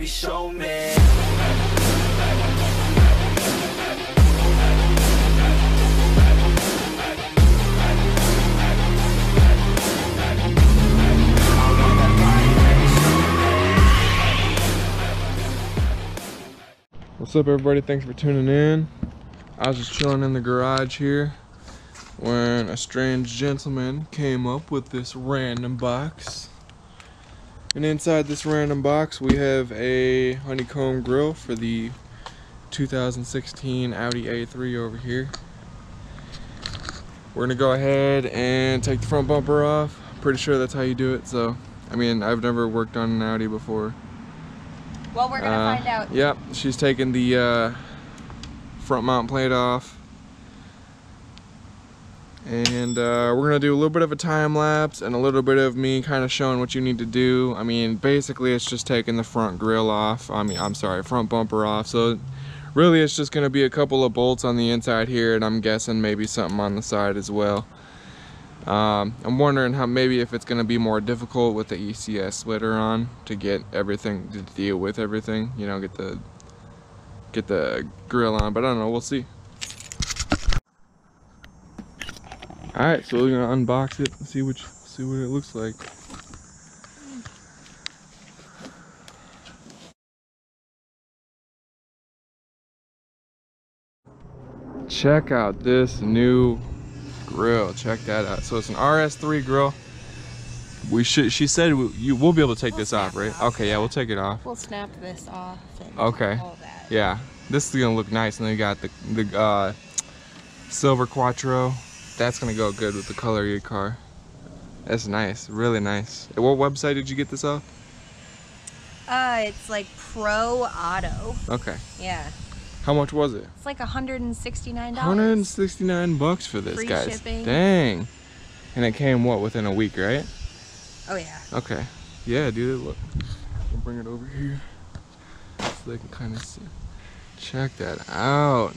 baby, show me. What's up everybody, thanks for tuning in. I was just chilling in the garage here when a strange gentleman came up with this random box. And inside this random box we have a honeycomb grill for the 2016 Audi A3 over here. We're gonna go ahead and take the front bumper off. Pretty sure that's how you do it, so I mean I've never worked on an Audi before. Well, we're gonna Uh, find out. Yep, she's taking the uh, front mount plate off. And uh, we're gonna do a little bit of a time lapse and a little bit of me kind of showing what you need to do. I mean, basically it's just taking the front grill off. I mean, I'm sorry, front bumper off. So really it's just gonna be a couple of bolts on the inside here and I'm guessing maybe something on the side as well. Um, I'm wondering how maybe if it's to be more difficult with the ECS splitter on to get everything to deal with everything. You know, get the get the grill on, but I don't know. We'll see. All right, so we're gonna unbox it and see what see what it looks like. Check out this new grill. Check that out. So it's an RS3 grill. We should. She said we, you will be able to take We'll this off, right? off, Okay, yeah, we'll take it off. We'll snap this off. And Okay. All that. Yeah, this is gonna look nice, and then you got the the uh, silver Quattro. That's gonna go good with the color of your car. That's nice, really nice. What website did you get this off? Uh, it's like Pro Auto. Okay. Yeah. How much was it? It's like $169. 169 bucks for this, Free guys. shipping. Dang. And it came what within a week, right? Oh yeah. Okay. Yeah, dude. Look. I'll bring it over here so they can kind of see. Check that out.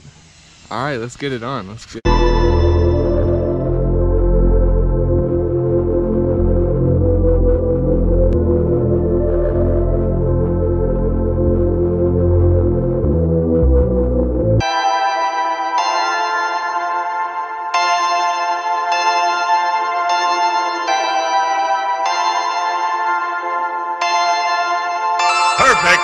All right, let's get it on. Let's get. Perfect.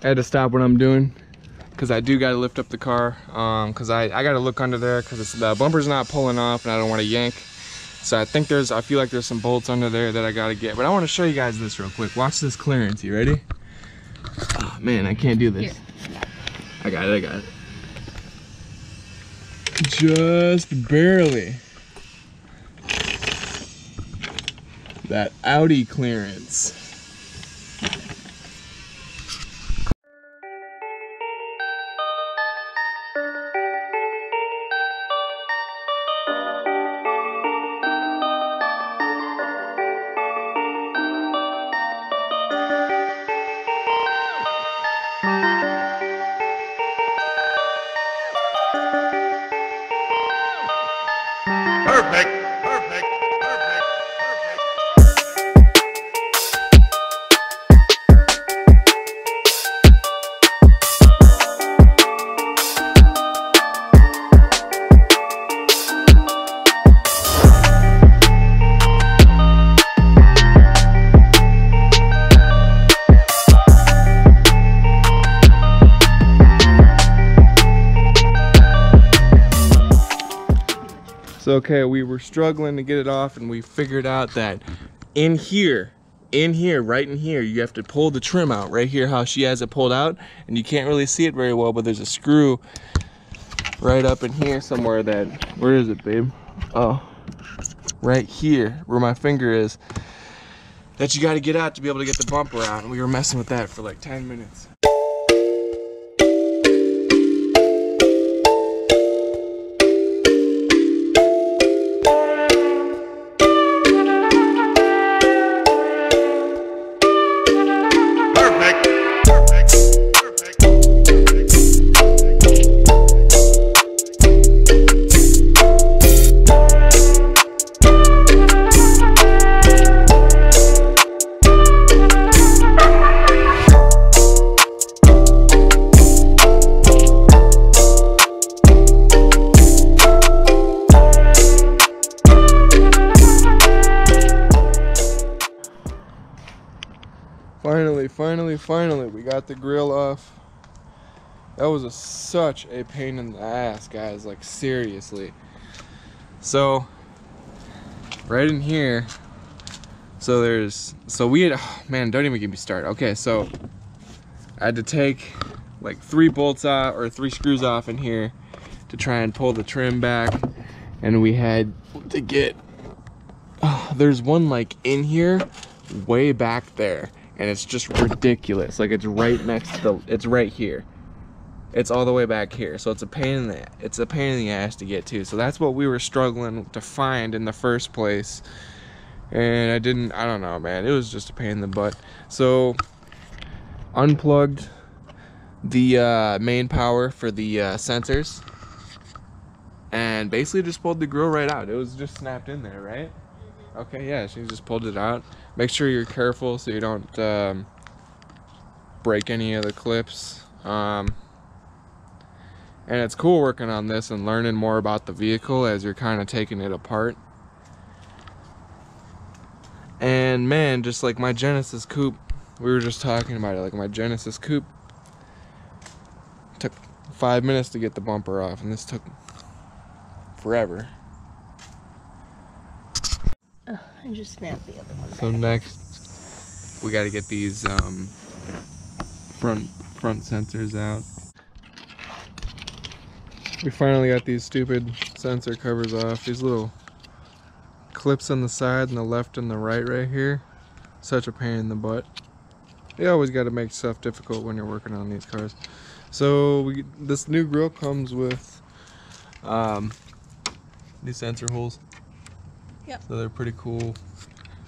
I had to stop what I'm doing because I do got to lift up the car um, because I, I got to look under there because the bumper's not pulling off and I don't want to yank. So I think there's, I feel like there's some bolts under there that I got to get. But I want to show you guys this real quick. Watch this clearance. You ready? Oh man, I can't do this. I got it, I got it. Just barely. That Audi clearance. So okay, we were struggling to get it off and we figured out that in here, in here, right in here, you have to pull the trim out right here how she has it pulled out and you can't really see it very well, but there's a screw right up in here somewhere that, where is it babe? Oh, right here where my finger is that you got to get out to be able to get the bumper out and we were messing with that for like 10 minutes. Finally, finally, finally, we got the grill off. That was a, such a pain in the ass, guys. Like, seriously. So, right in here, so there's, so we had, oh, man, don't even get me started. Okay, so I had to take like three bolts out or three screws off in here to try and pull the trim back. And we had to get, oh, there's one like in here, way back there. And it's just ridiculous. Like it's right next to the, it's right here. It's all the way back here. So it's a pain in the, it's a pain in the ass to get to. So that's what we were struggling to find in the first place. And I didn't, I don't know, man. It was just a pain in the butt. So unplugged the uh, main power for the uh, sensors and basically just pulled the grill right out. It was just snapped in there, right? Okay, yeah, she just pulled it out. Make sure you're careful so you don't um, break any of the clips. Um, and it's cool working on this and learning more about the vehicle as you're kind of taking it apart. And man, just like my Genesis coupe, we were just talking about it, like my Genesis coupe took five minutes to get the bumper off, and this took forever. I just snapped the other one. So next, we got to get these um, front front sensors out. We finally got these stupid sensor covers off. These little clips on the side and the left and the right right here. Such a pain in the butt. You always got to make stuff difficult when you're working on these cars. So we, this new grill comes with um, these sensor holes. Yep. So they're pretty cool.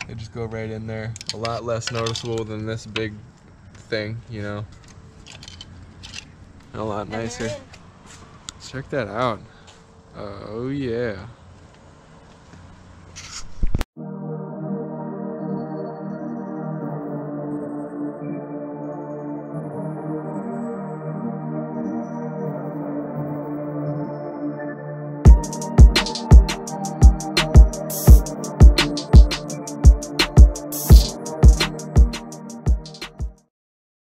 They just go right in there. A lot less noticeable than this big thing, you know. And a lot nicer. Check that out. Oh yeah.